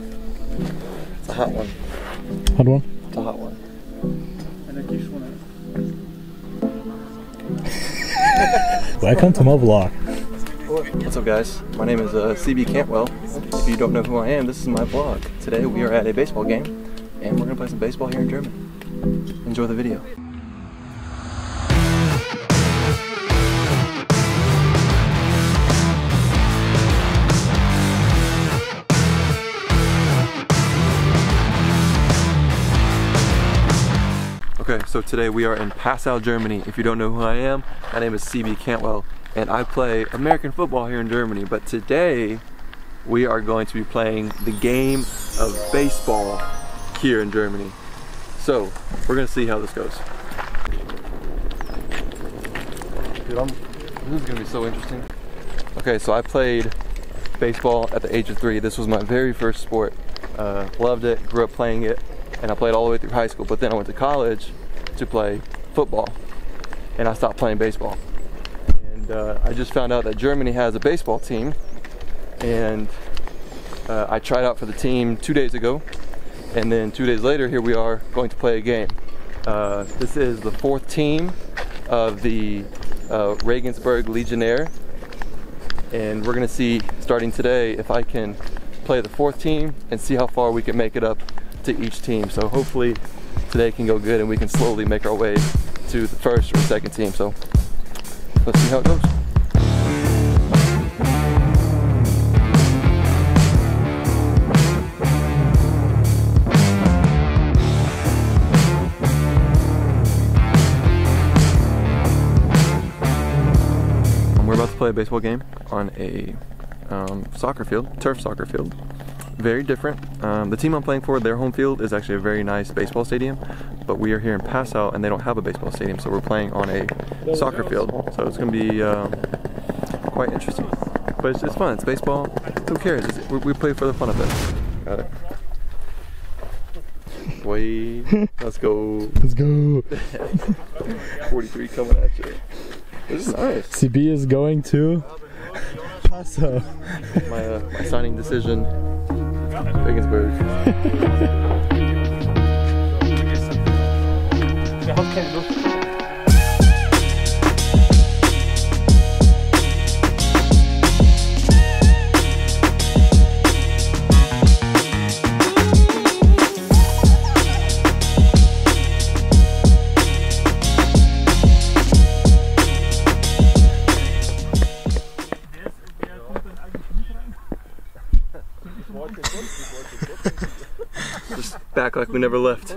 It's a hot one. Hot one. It's a hot one. Welcome to my vlog. What's up guys? My name is uh, CB Cantwell. If you don't know who I am, this is my vlog. Today we are at a baseball game and we're gonna play some baseball here in Germany. Enjoy the video. Okay, so today we are in Passau, Germany. If you don't know who I am, my name is CB Cantwell and I play American football here in Germany. But today we are going to be playing the game of baseball here in Germany. So we're gonna see how this goes. Dude, I'm, this is gonna be so interesting. Okay, so I played baseball at the age of three. This was my very first sport. Uh, loved it, grew up playing it, and I played all the way through high school. But then I went to college to play football, and I stopped playing baseball. And uh, I just found out that Germany has a baseball team, and uh, I tried out for the team two days ago, and then two days later, here we are going to play a game. Uh, this is the fourth team of the uh, Regensburg Legionnaire, and we're gonna see starting today if I can play the fourth team and see how far we can make it up to each team. So hopefully today can go good and we can slowly make our way to the first or second team. So let's see how it goes. We're about to play a baseball game on a um, soccer field, turf soccer field. Very different. Um, the team I'm playing for, their home field is actually a very nice baseball stadium, but we are here in Passau and they don't have a baseball stadium, so we're playing on a soccer field. So it's going to be um, quite interesting. But it's, it's fun. It's baseball. Who cares? It's, we, we play for the fun of it. Got it. Wait, let's go. Let's go. 43 coming at you. This is nice. CB is going to Passau. My, uh, my signing decision, Regensburg. back like we never left.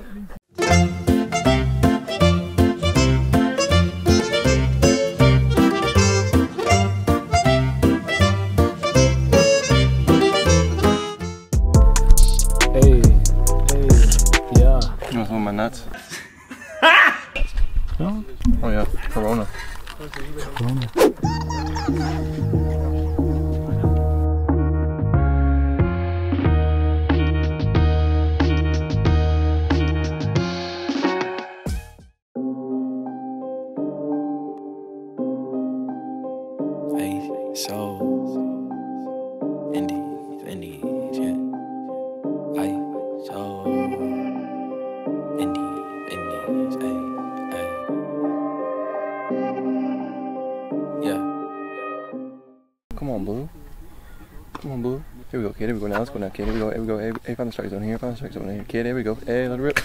Blue. Here we go, kid. Here we go. Now let's go now, kid. Here we go. Here we go. Hey, find the strike zone here. Find the strike zone here, kid. Here we go. Hey, let it rip.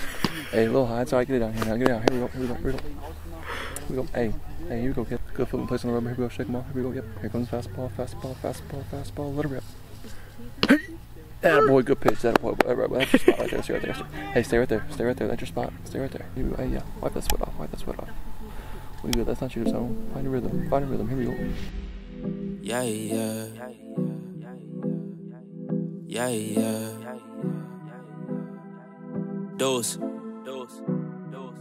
Hey, a little high. Alright. Get it down here now. Get it down. Here we go. Here we go. Here we go. Here we go. Hey, hey, here we go, kid. Good foot in place on the rubber. Here we go. Shake them off. Here we go. Yep. Here comes fastball, fastball, fastball, fastball. Let it rip. That boy, good pitch. That boy, right, right, that's your spot right there. Stay right there. Hey, stay right there. Stay right there. That's your spot. Stay right there. Here we go. Hey, yeah. Wipe that sweat off. Wipe that sweat off. We good. That's not your zone. Find a rhythm. Find a rhythm. Here we go. Yeah, yeah. Yeah, yeah. Dose. Dose. Dose.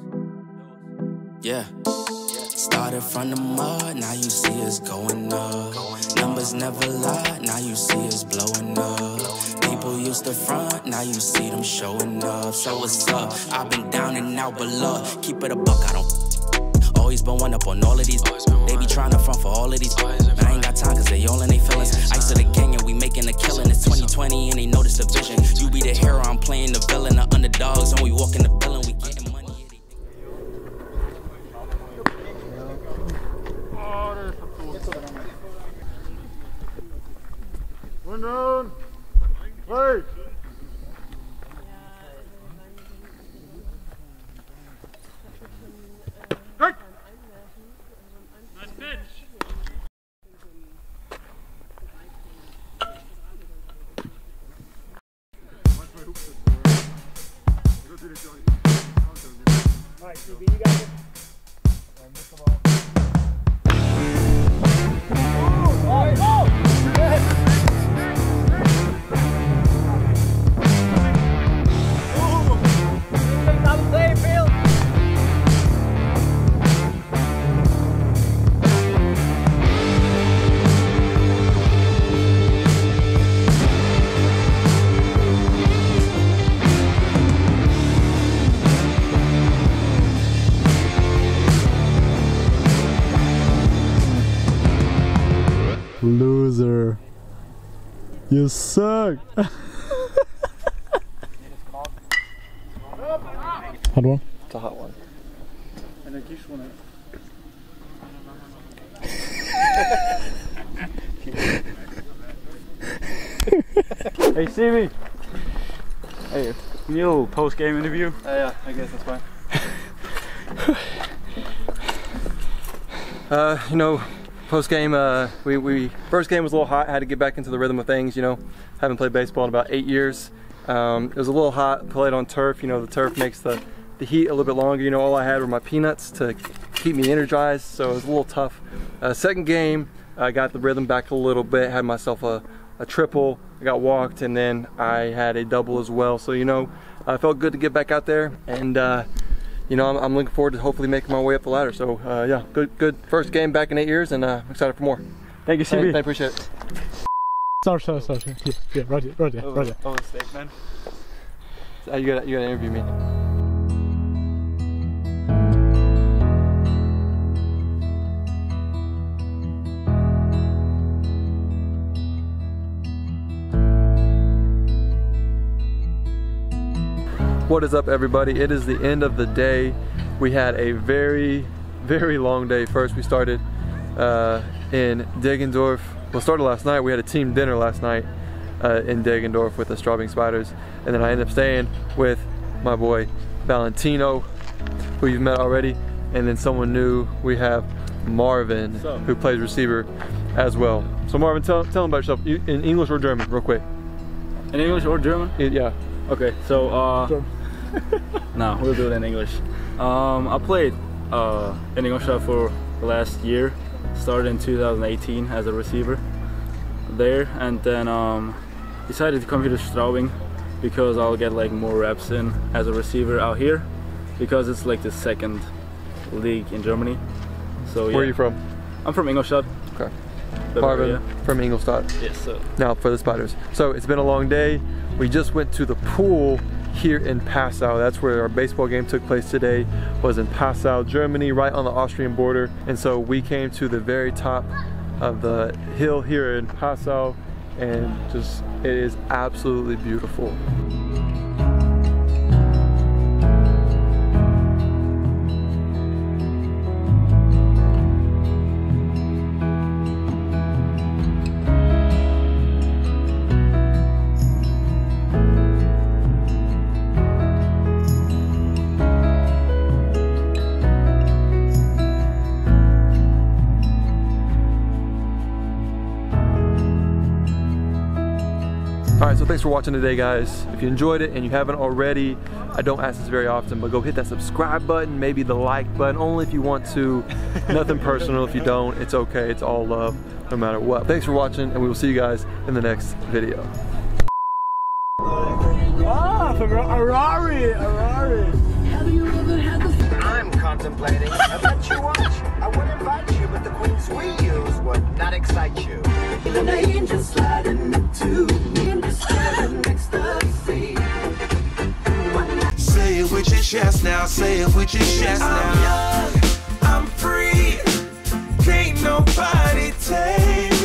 Yeah. Started from the mud, now you see us going up. Numbers never lie, now you see us blowing up. People used to front, now you see them showing up. So what's up? I've been down and out, but look, keep it a buck, I don't Always been one up on all of these. They be trying to front for all of these feelings, they all in they feelings. Ice of the gang and we making a killing. It's 2020 and they notice the vision. You be the hero, I'm playing the villain. The underdogs and we walk in the You suck. Hard one. It's a hot one. Hey Stevie. Hey, new post game interview. Uh, yeah, I guess that's fine. uh, you know, post game, uh, we, we first game was a little hot. Had to get back into the rhythm of things. You know, haven't played baseball in about eight years. Um, it was a little hot. Played on turf. You know, the turf makes the the heat a little bit longer. You know, all I had were my peanuts to keep me energized, so it was a little tough. Uh, second game, I got the rhythm back a little bit. Had myself a a triple. I got walked, and then I had a double as well. So you know, I felt good to get back out there, and uh, you know, I'm, I'm looking forward to hopefully making my way up the ladder. So uh, yeah, good good first game back in eight years, and uh, I'm excited for more. Thank you, I, CB. I appreciate it. Sorry, sorry, sorry. Yeah, here, right here, right here, right here. Oh, steak, man. Uh, you gotta you gotta interview me. What is up everybody? It is the end of the day. We had a very, very long day. First we started uh, in Deggendorf. Well, started last night. We had a team dinner last night uh, in Deggendorf with the Straubing Spiders. And then I ended up staying with my boy Valentino, who you've met already. And then someone new, we have Marvin, who plays receiver as well. So Marvin, tell, tell them about yourself You- in English or German, real quick. In English or German? Yeah. Okay, so uh, German. no, we'll do it in English. Um, I played uh, in Ingolstadt for the last year. Started in 2018 as a receiver there, and then um, decided to come here to Straubing because I'll get like more reps in as a receiver out here because it's like the second league in Germany. So yeah, Where are you from? I'm from Ingolstadt. Okay. Bavaria. Marvin from Ingolstadt. Yes, sir. now for the spiders. So it's been a long day. We just went to the pool here in Passau. That's where our baseball game took place today, was in Passau, Germany, right on the Austrian border. And so we came to the very top of the hill here in Passau and just, it is absolutely beautiful. All right, so thanks for watching today, guys. If you enjoyed it and you haven't already, I don't ask this very often, but go hit that subscribe button, maybe the like button, only if you want to. Nothing personal. If you don't, it's okay. It's all love, no matter what. Thanks for watching, and we will see you guys in the next video. Ah, Ferrari, Ferrari. I'm contemplating. I bet you watch. I would invite you, but the queens we use would not excite you. An angel sliding into indescribable ecstasy. Say it with your chest now, say it with your chest now. I'm young, I'm free, can't nobody take